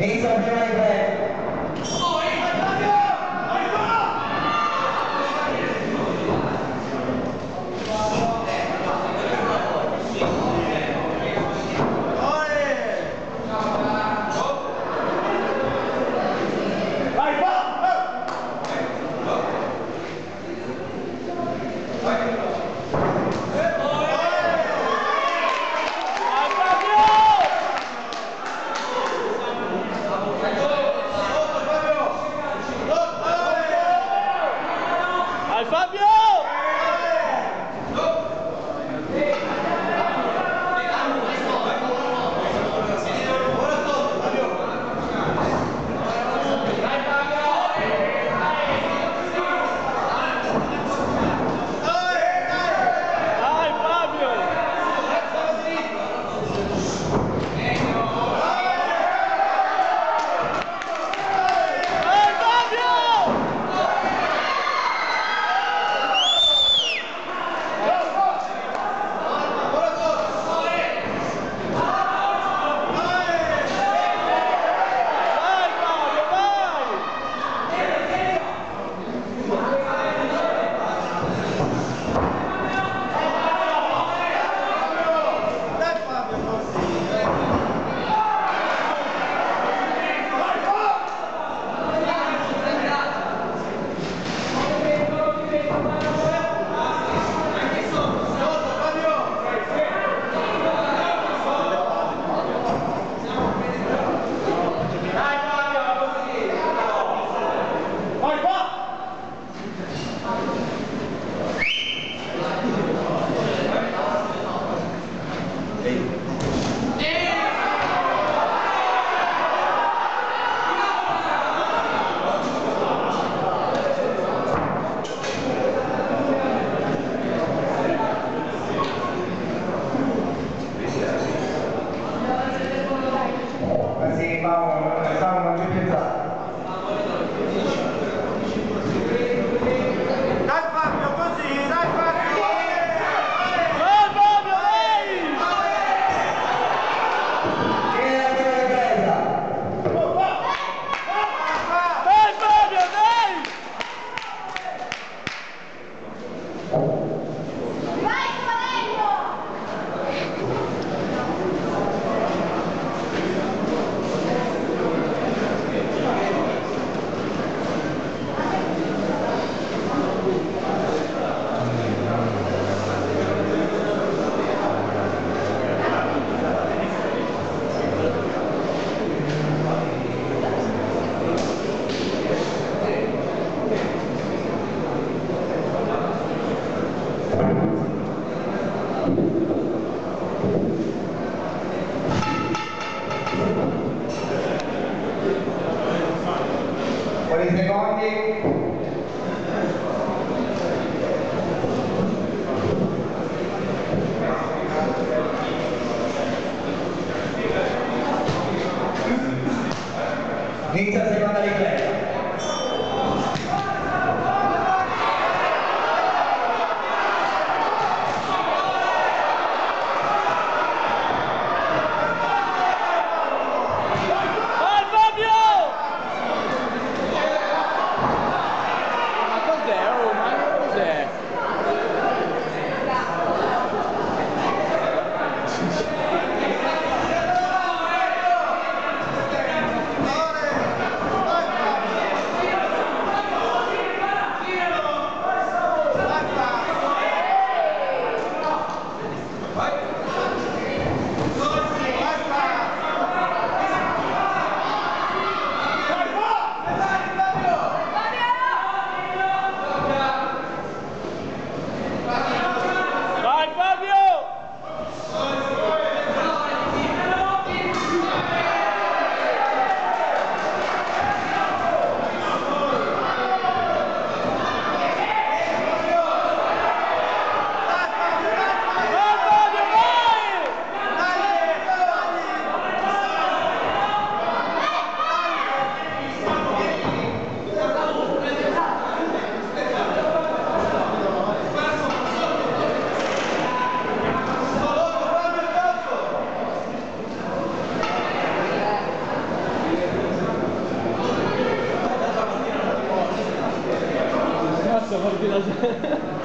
Inizia la prima Amém. Inizia la seconda ripresa. 張り切らせ